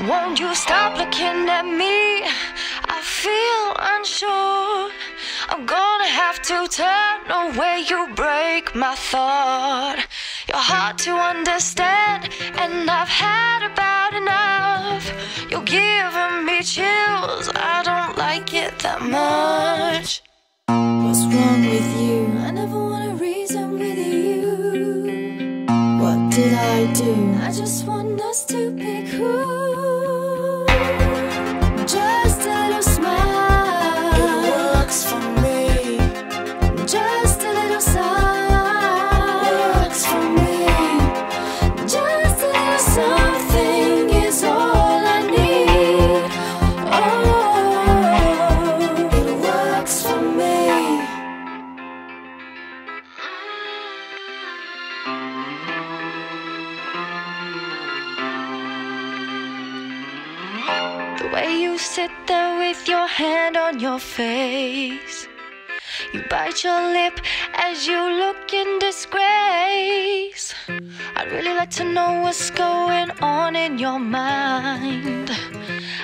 Won't you stop looking at me? I feel unsure. I'm gonna have to turn away. You break my thought. You're hard to understand, and I've had about enough. You're giving me chills. I don't like it that much. What's wrong with you? I just want us to be cool. The way you sit there with your hand on your face. You bite your lip as you look in disgrace. I'd really like to know what's going on in your mind.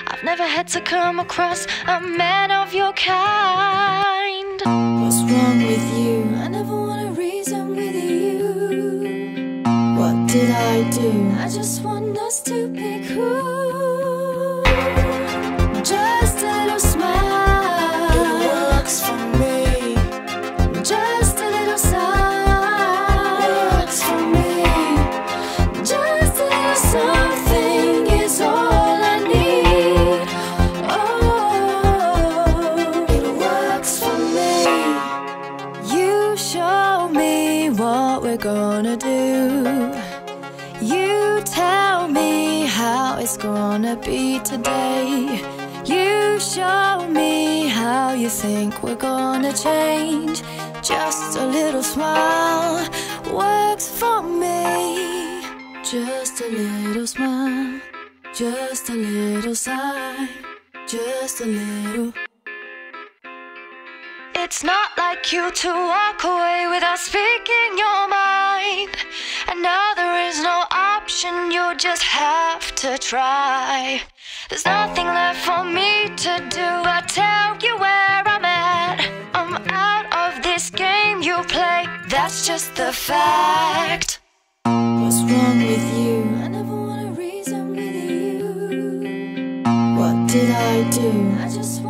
I've never had to come across a man of your kind. What's wrong with you? I never wanna reason with you. What did I do? I just want we're gonna do. You tell me how it's gonna be today. You show me how you think we're gonna change. Just a little smile works for me. Just a little smile, just a little sigh, just a little. It's not like you to walk away without speaking your mind. And now there is no option, you just have to try. There's nothing left for me to do I tell you where I'm at. I'm out of this game you play, that's just the fact. What's wrong with you? I never wanna reason with you. What did I do? I just